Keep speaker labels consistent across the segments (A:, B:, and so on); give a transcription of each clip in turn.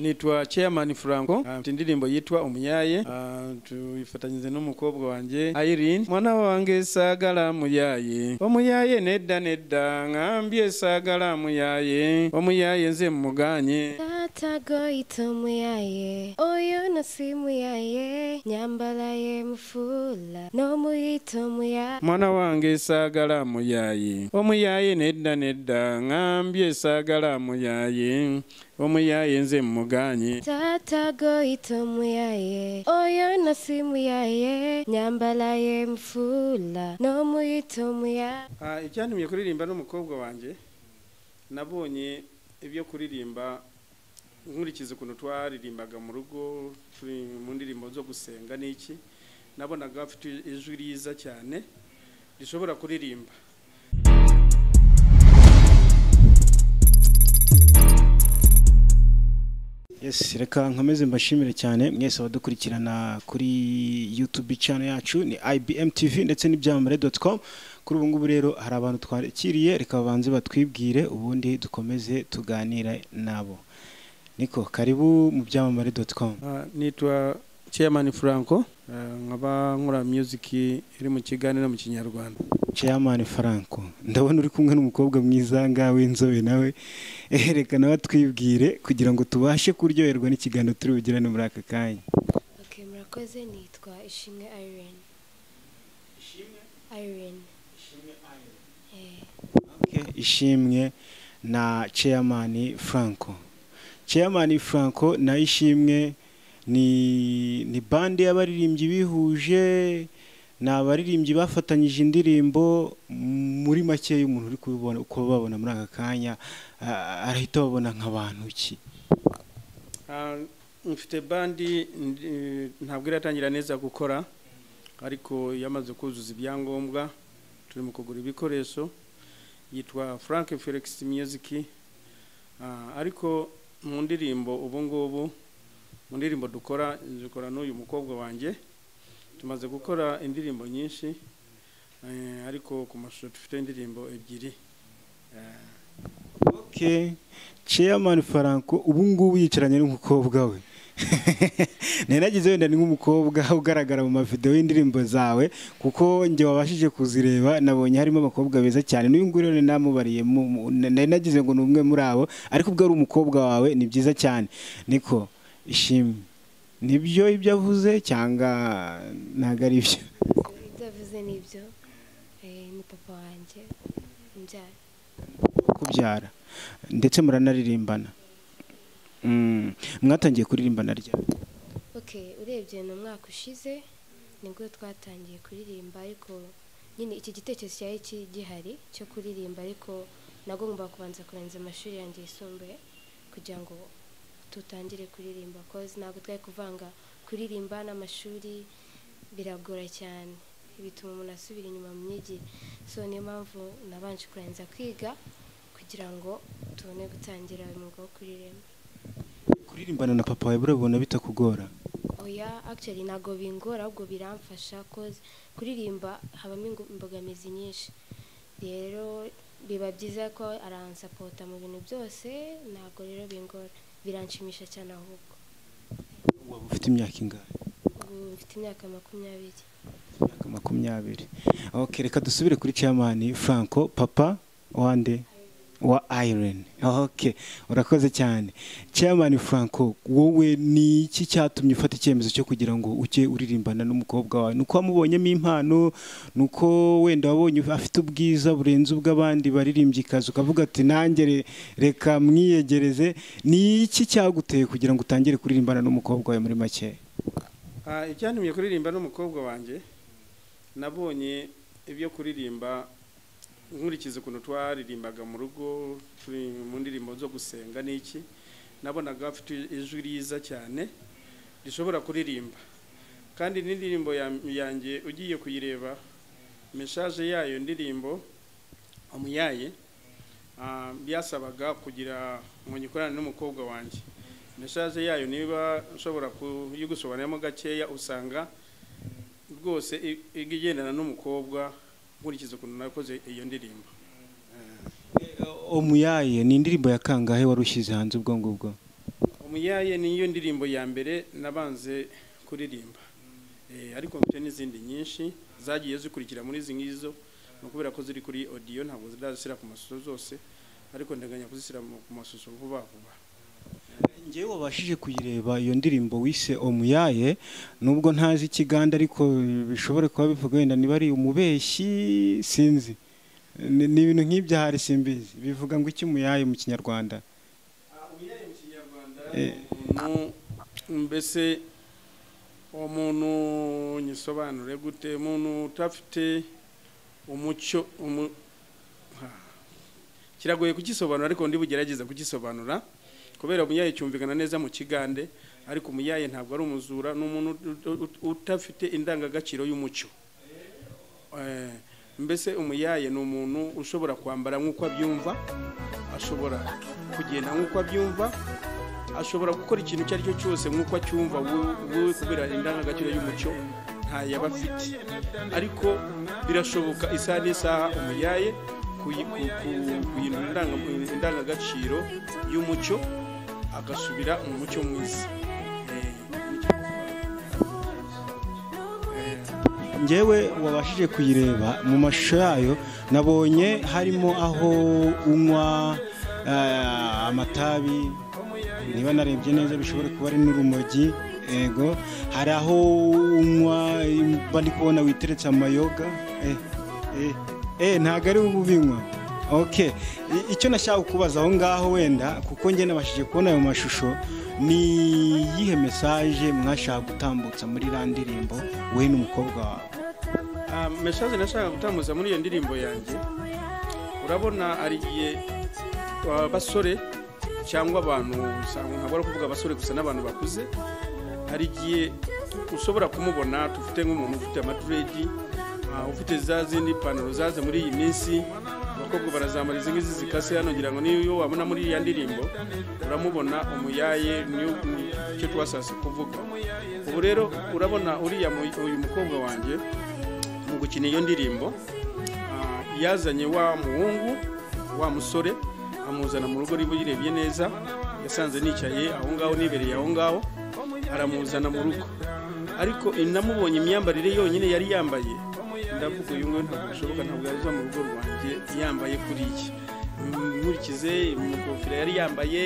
A: nitwa chairman franco Ah, mfite indirimbo yitwa umuyaye Ah, tuyifatanyije n'umukobwa wanjye irene. Mwana wange sagala muyaye. Omuyaye nedda nedda ngambye sagala muyaye. Omuyaye nze muganye
B: tagoyita muyaye oyo no si muyaye nyambala ye mufuula n'omuyita omuyaye
A: mwana wange saagala muyaye. Omuyaye nedda nedda. Ŋambye saagala muyaye. Omuyaye nze muganye
B: taata goyita omuyaye oyo no si muyaye nyambala ah, ye mufuula n'omuyita
A: omuyaye ekyantumye kuririmba n'umukobwa wanjye nabonye ebyo kuririmba nkurikiza ukuntu twaririmbaga mu rugo turi mu ndirimbo zo gusenga n'iki nabonaga afite ijwi ryiza cyane rishobora kuririmba.
C: Yes, reka nkomeze mbashimire cyane mwese abadukurikirana kuri YouTube channel yacu ni IBM TV ndetse n'ibyamamare.com kuri ubu ngubu rero hari abantu twakiriye reka babanze batwibwire ubundi dukomeze tuganire nabo. Niko karibu mu byamamare.com
A: Ah, nitwa chairman franco ah, nkaba nkora music iri mu kiganiro mu kinyarwanda.
C: Chairman Franco ndabona uri kumwe n'umukobwa mwiza ngawe w'inzobe nawe. Eh, reka nawe atwibwire kugira ngo tubashe kuryoherwa n'ikiganiro turi bugirane muri aka kanya.
B: Okay murakoze nitwa ishimwe irene. Irene. Eh.
C: Okay, ishimwe na chairman Franco. Chairman Franco na ishimwe ni ni bande y'abaririmbyi bihuje ni abaririmbyi bafatanyije indirimbo muri make y'umuntu uri kubibona uko babona muri aka kanya ah, arahita babona nk'abantu ki?
A: Mfite bandi ndi- ntabwo iratangira neza gukora ariko yamaze kuzuza ibyangombwa turi mu kugura ibikoresho yitwa frank felix music ariko mu ndirimbo ubu ngubu mu ndirimbo dukora dukora n'uyu mukobwa wanjye tumaze gukora indirimbo nyinshi eh, ariko ku mashusho dufite indirimbo ebyiri Eh,
C: Okay. Chairman Franco ubu ngubu yicaranye n'umukobwa we. Nari nagize wenda ni nk'umukobwa ugaragara mu mavideo y'indirimbo zawe kuko njye wabashije kuzireba nabonye harimo abakobwa beza cyane. N'uyu nguyu rero namubariye nagize ngo ni umwe muri abo ariko ubwo ari umukobwa wawe ni byiza cyane. Niko ishimwe ni byo ibyo avuze cyangwa ntabwo ari byo
B: ibyo avuze ni byo eh ni papa wanjye
C: kubyara. Ndetse muranaririmbana mwatangiye kuririmbana ryari
B: okay urebye ni umwaka ushize ni bwo twatangiye kuririmba ariko nyine iki gitekerezo cyari gihari cyo kuririmba ariko nagomba kubanza kurangiza amashuri yanjye yisumbuye kugira ngo tutangire kuririmba koze ntabwo twari kuvanga kuririmba n'amashuri biragora cyane bituma umuntu asubira inyuma mu myigire. So niyo mpamvu nabanje kurangiza kwiga kugira ngo tubone gutangira umwuga wo kuririmba.
C: Kuririmbana na papa wawe burabona bitakugora.
B: Oya actually ntabwo bingora ahubwo biramfasha cause kuririmba habamo imbogamizi nyinshi. Rero biba byiza ko aransapota mu bintu byose ntabwo rero bingora. Biranshimisha cyane ahubwo.
C: Waba ufite imyaka ingahe?
B: Mfite imyaka makumyabiri.
C: Imyaka makumyabiri. Reka dusubire kuri chairman franco papa wande wa Irene okay urakoze cyane. Chairman franco wowe ni iki cyatumye ufata icyemezo cyo kugira ngo ujye uririmbana n'umukobwa wawe? Nuko wamubonyemo impano nuko wenda wabonye afite ubwiza burenze ubw'abandi baririmbyikazi ukavuga ati nanjye re- reka mwiyegereze. Ni iki cyaguteye kugira ngo utangire kuririmbana n'umukobwa wawe muri make?
A: Ah, icyantumye kuririmba n'umukobwa wanjye nabonye ibyo kuririmba nkurikiza ukuntu twaririmbaga mu rugo turi mu ndirimbo zo gusenga n'iki nabonaga afite ijwi ryiza cyane rishobora kuririmba. Kandi n'indirimbo ya- yanjye ugiye kuyireba meshaje yayo ndirimbo umuyaye ah, byasabaga kugira ngo nyikorane n'umukobwa wanjye. Meshaje yayo niba nshobora kuyigusobanuramo gakeya usanga rwose igendana n'umukobwa nkurikiza ukuntu nakoze iyo ndirimbo.
C: Omuyaye ni indirimbo ya kangahe wari ushyize hanze ubwo ngubwo?
A: Umuyaye niyo ndirimbo ya mbere nabanze kuririmba. Eh, ariko mfite n'izindi nyinshi zagiye zikurikira muri izi ngizo ni ukubera ko ziri kuri audio ntabwo zidashyira ku mashusho zose ariko ndaganya kuzishyira ku mashusho vuba vuba.
C: Ngewe wabashije kuyireba iyo ndirimbo wise omuyaye nubwo ntazi ikiganda ariko bishobore kuba bivuga wenda niba ari umubeshyi sinzi. Ni ibintu nk'ibyo ahari simbizi. Bivuga ngo iki umuyaye mu kinyarwanda? Eh.
A: umuntu mbese umuntu nyisobanure gute? Umuntu utafite umucyo kiragoye kugisobanura ariko ndi bugerageza kugisobanura kubera umuyaye cyumvikana neza mu kigande ariko umuyaye ntabwo ari umuzura ni umuntu ut- ut- udafite indangagaciro y'umucyo Eh, mbese umuyaye ni umuntu ushobora kwambara nk'uko abyumva ashobora kugenda nk'uko abyumva ashobora gukora ikintu icyo ari cyo cyose nk'uko acyumva we- we kubera indangagaciro y'umucyo ntayaba afite ariko birashoboka isaha n'isaha umuyaye guhindura indanga- indangagaciro y'umucyo agasubira mu mucyo mwiza. Eh,
C: ngewe wabashije kuyireba mu mashusho yayo nabonye harimo aho unywa eh, amatabi. Niba narebye neza bishobora kuba ari n'urumogi ego. Hari aho unywa bari kubona witeretse amayoga. Eh, ntabwo ari wowe ubinywa ok. Icyo nashaka kubaza aho ngaho wenda kuko njye nabashije kubona ayo mashusho ni iyihe mesaje mwashaka gutambutsa muri iriya ndirimbo we n'umukobwa wawe?
A: Ah, message nashaka gutambutsa muri iyo ndirimbo yanjye urabona hari igihe abasore cyangwa abantu ntabwo ari ukuvuga abasore gusa n'abantu bakuze hari igihe ushobora kumubona tufite nk'umuntu ufite amaduredi ah, ufite za zindi panaro zaze muri iyi minsi abakobwa barazamura izi ngizi zikase hano ngira ngo niyo wabona muri iya ndirimbo uramubona umuyaye niyo icyo twashatse kuvuga. Ubu rero urabona uriya uyu mukobwa wanjye mu gukina iyo ndirimbo ah, yazanye wa muhungu wa musore amuzana mu rugo riba yirebye neza yasanze nicaye aho ngaho nibereye aho ngaho aramuzana mu rugo. Ariko inamubonye imyambarire yonyine yari yambaye ndavuga uyu nguyu ntabwo bishoboka ntabwo yaza mu rugo rwanjye yambaye kuriya nkurikize ingofero yari yambaye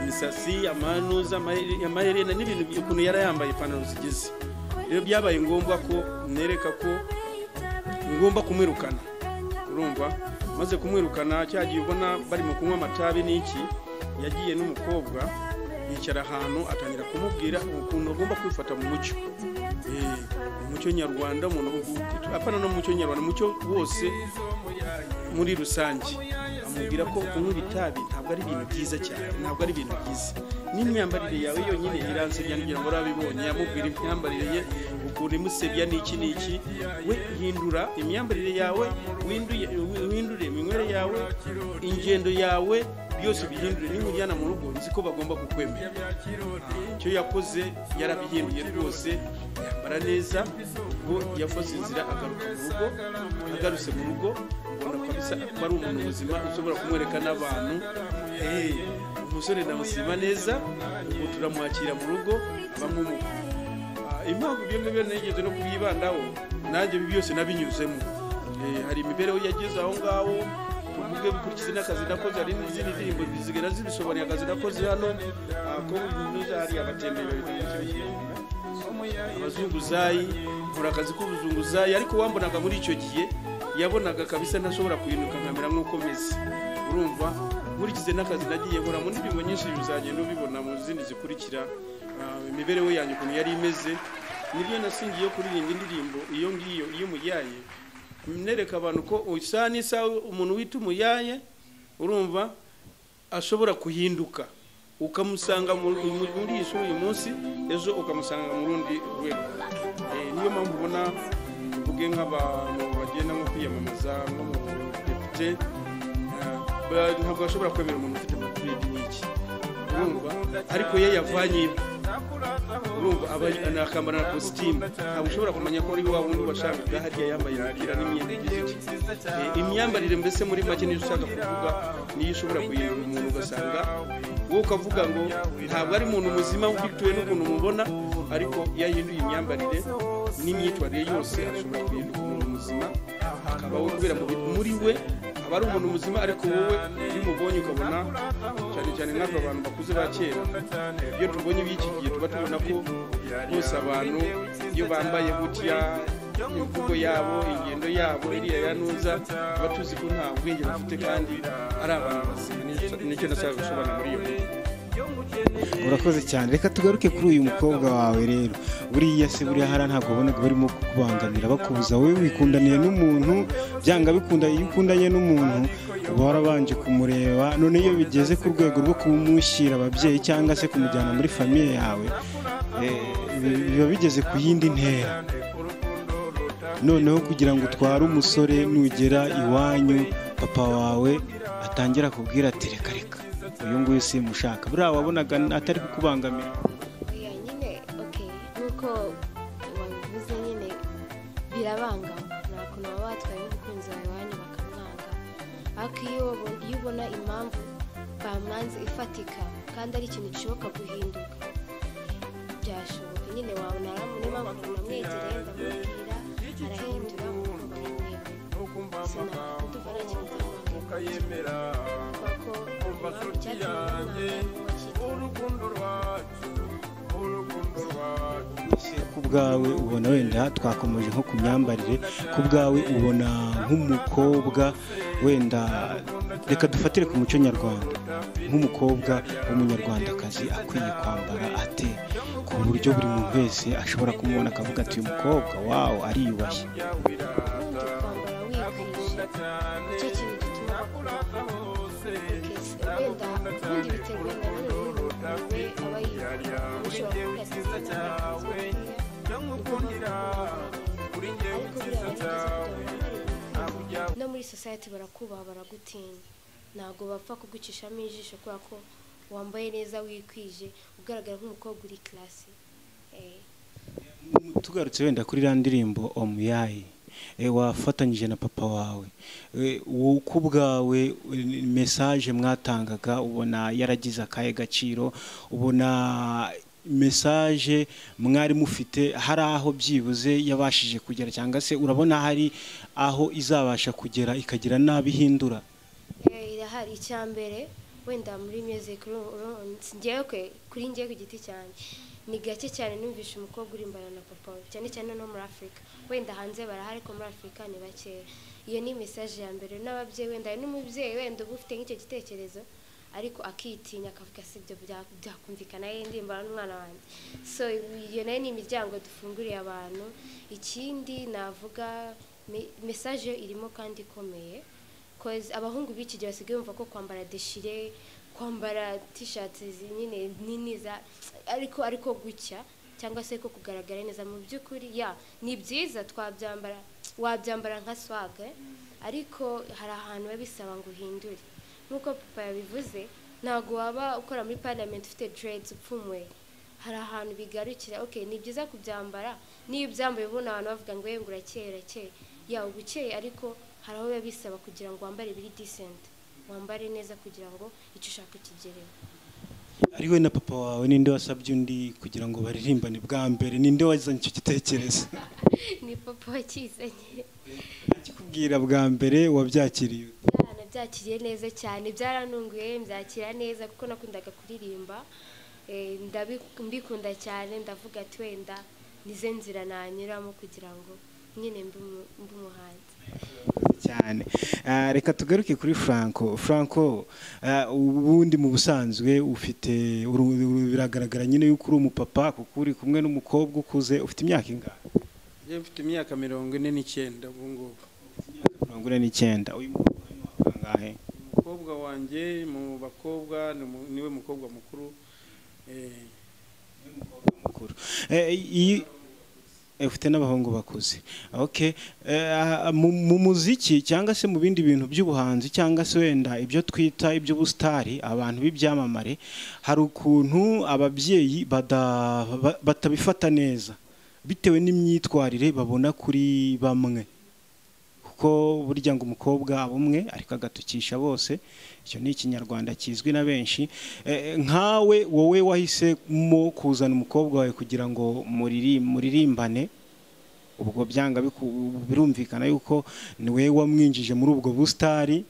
A: imisatsi amanuza amahere- amaherena n'ibintu ukuntu yari yambaye ipantaro zigize rero byabaye ngombwa ko nereka ko ngomba kumwirukana. Urumva? Maze kumwirukana cyagiye ubona bari mu kunywa amatabi n'iki? Yagiye n'umukobwa yicara ahantu atangira kumubwira ukuntu agomba kwifata mu mucyo. Umucyo nyarwanda apana no mu mucyo nyarwanda umucyo wose muri rusange. Amubwira ko kunywa itabi ntabwo ari ibintu byiza cyane ntabwo ari ibintu byiza. N'imyambarire yawe yonyine iransebya ngira ngo urabibonye. Amubwira imyambarire ye ukuntu imusebya n'iki n'iki. We hindura imyambarire yawe windure iminywere yawe ingendo yawe byose bihindure nimujyana mu rugo nzi ko bagomba kukwemera. Icyo yakoze yarabihinduye rwose yambara neza ubwo yafashe inzira agaruka mu rugo agarutse mu rugo ubona kabisa ko ari umuntu muzima ushobora kumwereka n'abantu "Eh, umusore ndamusima neza ubu turamwakira mu rugo bamwumuka impamvu ibyo ngibyo nigeze no kubyibandaho nanjye byose nabinyuzemo. Eh, hari imibereho yageze aho ngaho tuvuge bikurikize n'akazi nakoze hari n'izindi ndirimbo zigenda zibisobanuye akazi nakoze hano. Ah, ko nuza hari abatembere abazunguzayi nkora akazi k'ubuzunguzayi ariko wambonaga muri icyo gihe yabonaga kabisa ntashobora kuhinduka nkamera nk'uko meze. Urumva nkurikize n'akazi nagiye nkora mu ndirimbo nyinshi uzagenda ubibona mu zindi zikurikira ah, imibereho yanjye ukuntu yari imeze ni byo nasingiye kuririmba indirimbo iyo ngiyo iyo umuyaye nereka abantu ko isaha n'isaha umuntu wita umuyaye urumva ashobora kuhinduka. Ukamusanga mu- mu- muri iyi uyu munsi ejo ukamusanga mu rundi rwego. Eh, niyo mpamvu ubona mvuge nk'abantu bagenda nko kwiyamamaza nko mu depite eh, ntabwo bashobora kwemera umuntu ufite maturidi n'iki urumva? Ariko ye yavanyeyo urumva aba- akambara na kositimu ntabwo ushobora kumenya ko ari wa wundi washakaga hariya yambaye imipira n'imyenda igize Eh, imyambarire mbese muri make niyo ushaka kuvuga niyo ushobora kuyireba umuntu ugasanga wowe ukavuga ngo ntabwo ari umuntu muzima bitewe n'ukuntu umubona ariko iyo ahinduye imyambarire n'imyitwarire yose ashobora guhinduka umuntu muzima akaba we kubera muri we aba ari umuntu muzima ariko wowe iyo umubonye ukabona cyane cyane nk'aba bantu bakuze ba kera iyo tubonye b'iki gihe tuba tubona ko bose abantu iyo bambaye gutya imvugo yabo ingendo yabo iriya yanuza tuba tuzi ko nta bwenge bafite kandi ari abantu. Bazima Nicyo- nashaka gusobanura muri iyo. nkuru
C: urakoze cyane. Reka tugaruke kuri uyu mukobwa wawe rero. Buriya se buriya hariya ntabwo wabonaga barimo kukubangamira bakubuza wowe wikundaniye n'umuntu byanga bikunda iyo ukundanye n'umuntu uba warabanje kumureba. None iyo bigeze ku rwego rwo kumushyira ababyeyi cyangwa se kumujyana muri famiye yawe eh, bi- biba bigeze ku yindi ntera. Noneho kugira ngo utware umusore nugera iwanyu papa wawe atangira kubwira ati reka reka. Uyu nguyu simushaka. Buriya wabonaga atari kukubangamira.
B: Oya nyine okay nk'uko wabivuze nyine birabangama nta kuntu baba batwaye n'umukunzi wawe iwanyu bakamwanga. Ariko iyo ubo- iyo ubona impamvu bamwanze ifatika kandi ari ikintu gishoboka guhinduka byashoboka. Nyine wabona niba nkakunda amwegereye ndamubwira arahindura mwewe sinakunda nta kintu byamwanga kuko impamvu cyatumye bamwanga
C: Ese ku bwawe ubona wenda twakomeje nko ku myambarire ku bwawe ubona nk'umukobwa wenda reka dufatire ku muco nyarwanda. Nk'umukobwa w'umunyarwandakazi akwiye kwambara ate? Ku buryo buri muntu wese ashobora kumubona akavuga ati uyu mukobwa wawo ariyubashye
B: society barakubaha baragutinya. Ntabwo bapfa kugucishamo ijisho kubera ko wambaye neza wikwije ugaragara nk'umukobwa uri classe eh.
C: Tugarutse wenda kuri iriya ndirimbo omuyayi. Eh, wafatanyije na papa wawe. Eh, wowe ku bwawe eh, mesaje mwatangaga ubona yaragize akahe gaciro ubona mesaje mwari mufite hari aho byibuze yabashije kugera cyangwa se urabona hari aho izabasha kugera ikagira n'abo ihindura.
B: Irahari. Icya mbere wenda muri music uru- uru- njyewe kwe- kuri njyewe ku giti cyanjye. Ni gake cyane numvishe umukobwa urimbana na papa we cyane cyane no muri afurika wenda hanze barahari ariko muri afurika ni bakeya. Iyo ni message ya mbere n'ababyeyi wenda n'umubyeyi wenda uba ufite nk'icyo gitekerezo. Ariko akitinya akavuga si ibyo bya- byakumvikana ye ndimbana n'umwana wanjye. So iyo na yo ni imiryango dufunguriye abantu. Ikindi navuga me- message yo irimo kandi ikomeye abahungu b'iki gihe basigaye bumva ko kwambara deshire kwambara zi- nyine nini ariko ariko gutya cyangwa se ko kugaragara neza. Mu by'ukuri ya ni byiza twabyambara wabyambara nka swag eh, ariko hari ahantu biba bisaba ngo uhindure. Nk'uko papa yabivuze ntabwo waba ukora muri parliament ufite dreads upfumuye hari ahantu bigarukira okay ni byiza kubyambara niyo ubyambaye ubona abantu bavuga ngo yewe urakeye urakeye ya uba ukeye ariko hari aho biba bisaba kugira ngo wambare biri decent wambare neza kugira ngo icyo ushaka ukigereho.
C: Ari we na papa wawe ninde wasabye undi kugira ngo baririmbane bwa mbere? Ninde wazanye icyo gitekerezo?
B: Ni papa wakizanye.
C: Akikubwira bwa mbere wabyakiriye.
B: Byakiriye neza cyane byaranunguye mbyakira neza kuko nakundaga kuririmba. Eh, mbikunda cyane ndavuga ati wenda nize nzira nanyuramo kugira ngo nyine mbe umu- mbe umuhanzi.
C: Cyane. Ah, reka tugaruke kuri franco. Franco ah, ubundi mu busanzwe ufite biragaragara nyine yuko uri umupapa kuko uri kumwe n'umukobwa ukuze. Ufite imyaka ingana
A: mfite imyaka mirongo ine n'icyenda ubu ngubu
C: mirongo ine n'icyenda. Kangahe
A: umukobwa wanjye mu bakobwa ni we mukobwa mukuru eh,
C: Eh, eh, ufite n'abahungu bakuze. Mu mu muziki cyangwa se mu bindi bintu by'ubuhanzi cyangwa se wenda ibyo twita iby'ubusitari abantu b'ibyamamare hari ukuntu ababyeyi batabifata neza. Bitewe n'imyitwarire babona kuri bamwe. Kuko burya ngo umukobwa aba umwe ariko agatukisha bose icyo ni ikinyarwanda kizwi na benshi. Eh, nkawe wowe wahisemo kuzana umukobwa wawe kugira ngo muriri- muririmbane? Ubwo byanga birumvikana yuko ni wowe wamwinjije muri ubwo busitari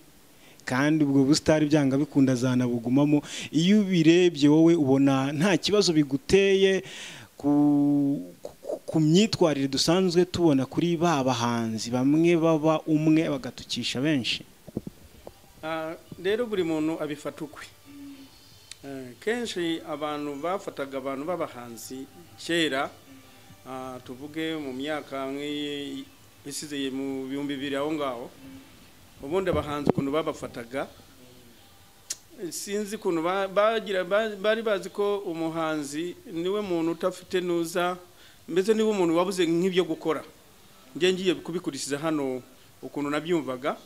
C: kandi ubwo busitari byanga bikunda azanabugumamo iyo ubirebye wowe ubona nta kibazo biguteye ku, myitwarire dusanzwe tubona kuri ba bahanzi bamwe baba umwe bagatukisha benshi.
A: Ah, rero buri muntu abifata ukwe. Eh, kenshi abantu bafataga abantu b'abahanzi kera ah, tuvuge mu myaka nk'iyi isize mu bihumbi bibiri aho ngaho ubundi abahanzi ukuntu babafataga sinzi ukuntu bari bazi ko umuhanzi ni we muntu utafite nuza mbese ni we umuntu wabuze nk'ibyo gukora. Njye ngiye kubikurikiza hano ukuntu nabyumvaga.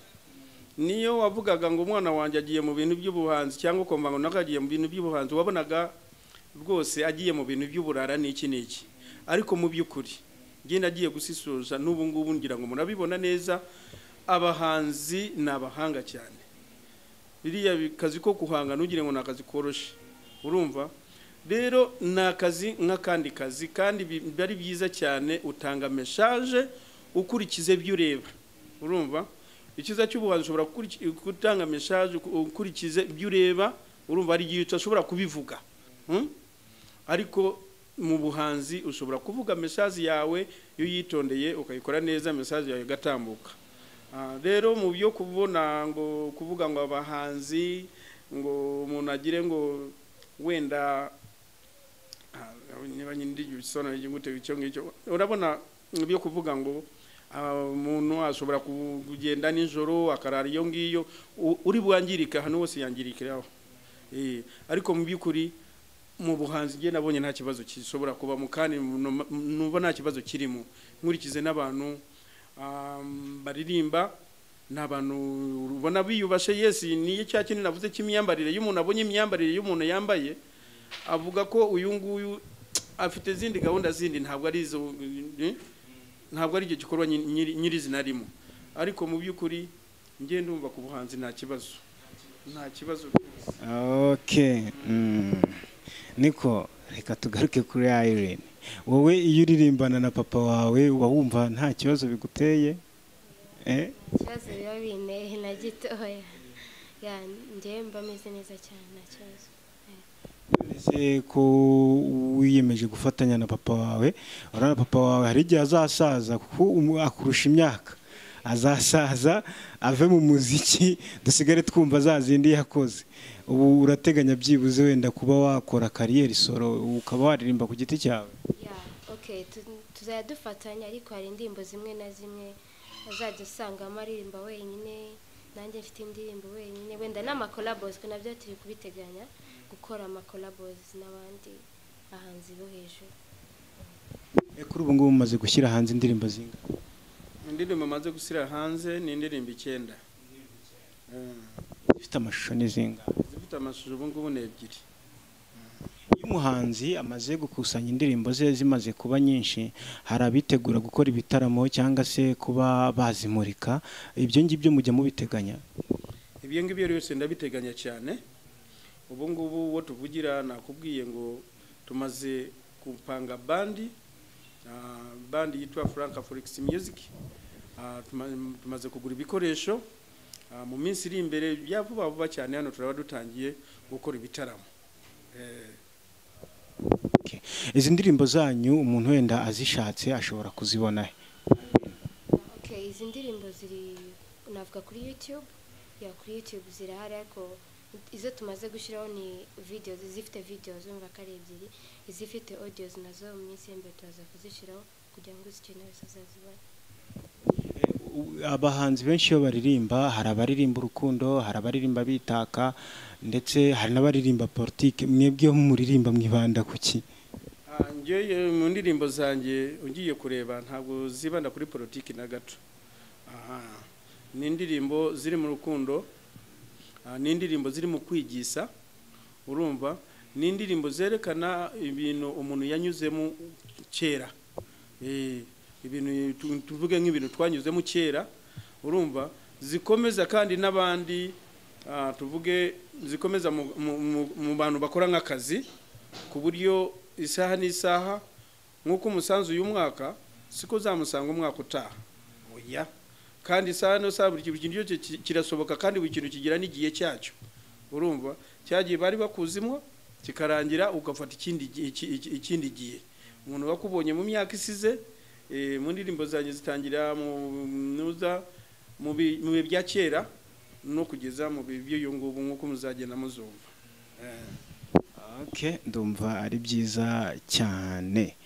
A: Niyo wavugaga ngo umwana wanjye agiye mu bintu by'ubuhanzi cyangwa ukumva ngo nawe agiye mu bintu by'ubuhanzi wabonaga rwose agiye mu bintu by'uburara n'iki n'iki. Ariko mu by'ukuri ngenda agiye gusisoza n'ubu ngubu ngira ngo murabibona neza abahanzi ni abahanga cyane. Biriya bi- kazi ko guhanga ntugire ngo ni akazi koroshye urumva? Rero ni akazi nk'akandi kazi kandi bi- biba ari byiza cyane utanga meshaje ukurikiza ibyo ureba. Urumva? Icyiza cy'ubuhanzi ushobora gutanga meshaje ukurikiza ibyo ureba urumva hari igihe udashobora kubivuga. Hmm? ariko mu buhanzi ushobora kuvuga meshaje yawe iyo uyitondeye ukayikora neza meshaje yawe igatambuka. Ah, rero mu byo kubona ngo kuvuga ngo abahanzi ngo umuntu agire ngo wenda niba nyindi bisobanura gute icyo ngicyo urabona byo kuvuga ngo ah, umuntu ashobora ku- kugenda nijoro akarara iyo ngiyo. Uri bwangirike ahantu hose yangirikiraho Eh, ariko mu by'ukuri mu buhanzi njye nabonye nta kibazo gishobora kubamo kandi numva nta kibazo kirimo. Nkurikize n'abantu um, baririmba ni abantu ubona biyubashe. Yesi niyo cya navuze cy'imyambarire. Iyo umuntu abonye imyambarire y'umuntu yambaye avuga ko uyu nguyu afite izindi gahunda zindi ntabwo ari izo eh, ntabwo ari icyo gikorwa nyi- nyiri- nyirizina arimo. Ariko mu by'ukuri njye ndumva ku buhanzi nta kibazo. Nta kibazo
C: okay mm. niko reka tugaruke kuri Irene. Wowe iyo uririmbana na papa wawe uba wumva nta kibazo biguteye? Eh?
B: ikibazo biba binteye na gitoya. Ya njyewe mba meze neza cyane nta kibazo.
C: Ese ko wiyemeje gufatanya na papa wawe urabona papa wawe hari igihe azasaza kuko akurusha imyaka. Azasaza ave mu muziki dusigare twumva za zindi yakoze. Ubu urateganya byibuze wenda kuba wakora kariyeri solo ukaba waririmba ku giti cyawe?
B: Tuzajya dufatanya ariko hari indirimbo zimwe na zimwe azajya usangamo aririmba wenyine nanjye mfite indirimbo wenyine wenda n'amakolabozi ko na byo turi kubiteganya. Gukora amakolabozi n'abandi bahanzi bo hejuru.
C: Kuri ubu ngubu mumaze gushyira hanze indirimbo zinga
A: indirimbo maze gushyira hanze ni indirimbo icyenda.
C: Zifite amashusho n'izinga
A: zifite amashusho ubu ngubu ni ebyiri.
C: Iyo umuhanzi amaze gukusanya indirimbo ze zimaze kuba nyinshi hari abitegura gukora ibitaramo cyangwa se kuba bazimurika ibyo ngibyo mujya mubiteganya?
A: Ibyo ngibyo byose ndabiteganya cyane. Ubu ngubu uwo tuvugira nakubwiye ngo tumaze gupanga bandi bandi yitwa frank felix music. Ah, tuma- tumaze kugura ibikoresho. Ah, mu minsi iri imbere bya vuba vuba cyane hano turaba dutangiye gukora ibitaramo. Eh,
C: izi ndirimbo zanyu umuntu wenda azishatse ashobora kuzibona he?
B: Okay izi ndirimbo ziri navuga kuri youtube? Ya kuri youtube zirahari ariko izo tumaze gushyiraho ni videos izifite videos zumva ko ari ebyiri izifite audios na zo mu minsi y'imbere turaza kuzishyiraho kugira ngo uzikeneye wese azazibone.
C: Abahanzi benshi iyo baririmba hari abaririmba urukundo hari abaririmba bitaka ndetse hari n'abaririmba politike mwebwe iyo muririmba mwibanda ku ki?
A: Ah, njyewe mu ndirimbo zanjye ugiye kureba ntabwo zibanda kuri politiki na gato. Aha. ni indirimbo ziri mu rukundo. Ah, ni indirimbo ziri mu kwigisha urumva? Ni indirimbo zerekana ibintu umuntu yanyuzemo kera. Eh, ibintu tu- tuvuge nk'ibintu twanyuzemo kera urumva? Zikomeza kandi n'abandi ah, tuvuge zikomeza mu- bantu bakora nk'akazi ku buryo isaha n'isaha nk'uko umusanzu uyu mwaka siko uzamusanga umwaka utaha. Oya. Kandi isaha n'isaha buri kintu cyose ki- kirasohoka kandi buri kintu kigira n'igihe cyacyo. Urumva? Cyagiye bari bakuzimwo kikarangira ugafata ikindi ikindi gihe. Umuntu wakubonye mu myaka isize eh, mu ndirimbo zanjye zitangira mu bihe bya kera no kugeza mu bihe by'uyu ngubu nk'uko muzagenda muzumva. Eh,
C: ndumva ari byiza cyane.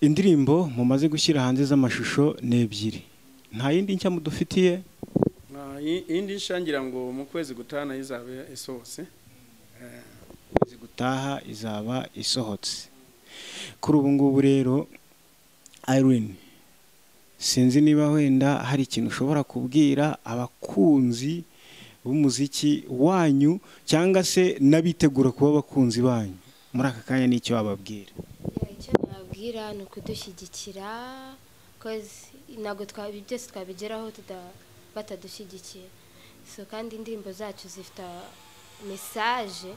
C: Indirimbo mumaze gushyira hanze z'amashusho ni ebyiri. Nta yindi nshya mudufitiye?
A: Ah, i- indi nshangira ngo mu kwezi gutana izaba isohotse.
C: Ukwezi gutaha izaba isohotse. Kuri ubu ngubu rero Irene sinzi niba wenda hari ikintu ushobora kubwira abakunzi b'umuziki wanyu cyangwa se n'abitegura kuba abakunzi banyu. Muri aka kanya n'icyo wababwira.
B: Icyo nababwira ni ukudushyigikira cause ntabwo twa- ibi byose twabigeraho batadushyigikiye. So kandi indirimbo zacu zifite mesaje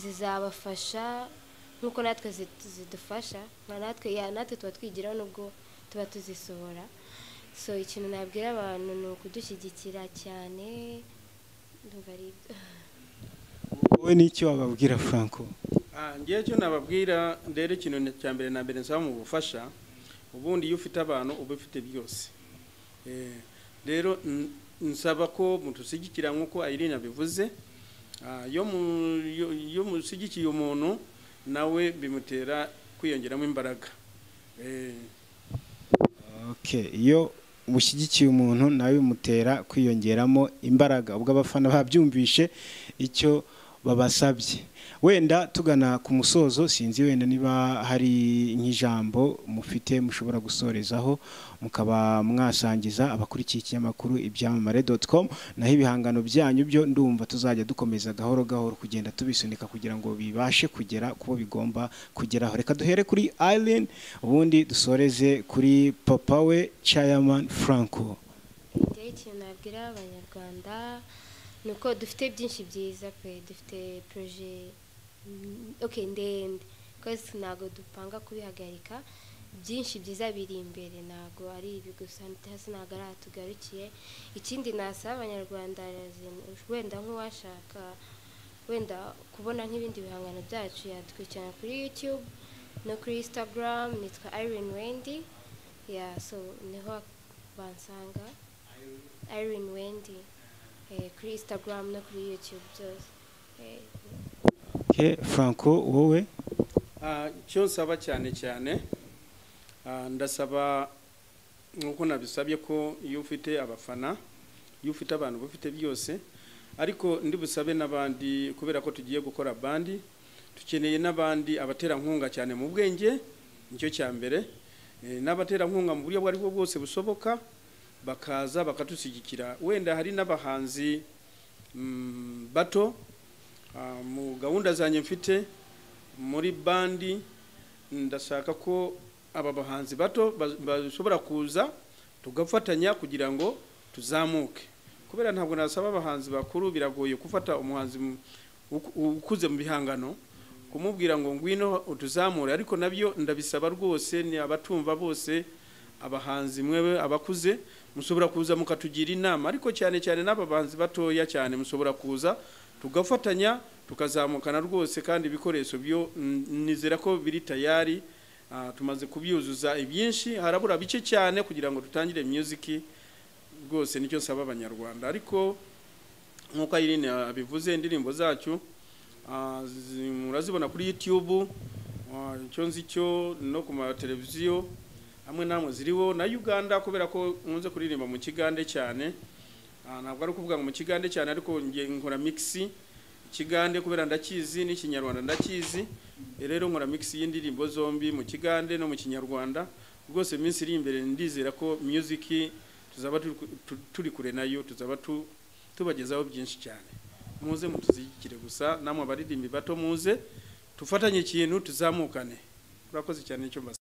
B: zizabafasha nk'uko natwe zid- zidufasha nka natwe ya natwe tuba twigiraho nubwo tuba tuzisohora. So ikintu nabwira abantu ni ukudushyigikira cyane ndumva ari ibyo.
C: Wowe n'icyo wababwira franco?
A: Ah, ngewe icyo nababwira rero ikintu cya mbere na mbere nsaba mu bufasha. Ubundi iyo ufite abantu uba ufite byose. Eh, rero nsaba ko mutushyigikira nk'uko Irene abivuze Ah, iyo iyo mushyigikiye umuntu nawe bimutera kwiyongeramo imbaraga. Eh,
C: iyo mushyigikiye umuntu nawe bimutera kwiyongeramo imbaraga. Ubwo abafana babyumvishe icyo babasabye. Wenda tugana ku musozo sinzi wenda niba hari nk'ijambo mufite mushobora gusorezaho mukaba mwasangiza abakurikiye ikinyamakuru ibyamamare com naho ibihangano byanyu byo ndumva tuzajya dukomeza gahoro gahoro kugenda tubisunika kugira ngo bibashe kugera kubo bigomba kugeraho. Reka duhere kuri Eileen ubundi dusoreze kuri papa we Chairman Franco.
B: Njyewe ikintu nabwira abanyarwanda ni uko dufite byinshi byiza pe dufite poroje mm, ok ndende. Twese ntabwo dupanga kubihagarika. Byinshi byiza biri imbere ntabwo ari ibi gusa. Hasi ntabwo ari aha tugarukiye. Ikindi nasaba abanyarwanda wenda nk'uwashaka wenda kubona nk'ibindi bihangano byacu yadukurikirana kuri youtube no kuri instagram nitwa irene wendy. Ya so ni ho bansanga. Irene. Wendy. eh, kuri instagram no kuri youtube byose
C: okay, Franco wowe?
A: Ah, icyo nsaba cyane cyane ah, ndasaba nk'uko nabisabye ko iyo ufite abafana iyo ufite abantu bafite byose ariko ndi busabe n'abandi kubera ko tugiye gukora bandi dukeneye n'abandi abaterankunga cyane mu bwenge ni cyo cya mbere. Eh, n'abaterankunga mu buryo ubwo ari bwo bwose bushoboka bakaza bakadushyigikira wenda hari n'abahanzi mm, bato ah, mu gahunda zanjye mfite muri bandi ndashaka ko aba bahanzi bato ba- bashobora kuza tugafatanya kugira ngo tuzamuke. Kubera ntabwo nasaba abahanzi bakuru biragoye gufata umuhanzi mu- uku- ukuze mu bihangano kumubwira ngo ngwino utuzamure. Ariko na byo ndabisaba rwose ni abatumva bose abahanzi mwewe abakuze mushobora kuza mukatugira inama. Ariko cyane cyane n'aba bahanzi batoya cyane mushobora kuza tugafatanya tukazamukana rwose kandi ibikoresho byo nizera ko biri tayari Ah, tumaze kubyuzuza ibyinshi. Harabura bike cyane kugira ngo dutangire music rwose ni cyo nsaba abanyarwanda. Ariko nk'uko Irene abivuze indirimbo zacu ah, zi- murazibona kuri YouTube ah, icyo nzi cyo no ku mateleviziyo hamwe namwe ziriwo na Uganda kubera ko nkunze kuririmba mu kigande cyane. Ah, ntabwo ari ukuvuga ngo mu kigande cyane ariko nge nkora mixi ikigande kubera ndakizi n'ikinyarwanda ndakizi. Rero nkora mixi y'indirimbo zombi mu kigande no mu kinyarwanda. Rwose iminsi iri imbere ndizera ko music tuzaba turi ku- tu- turi kure nayo tuzaba tu- tubagezaho byinshi cyane. Muze mutuzikire gusa namwe abaririmbi bato muze tufatanye ikintu tuzamukane. Urakoze cyane cyo mbasaba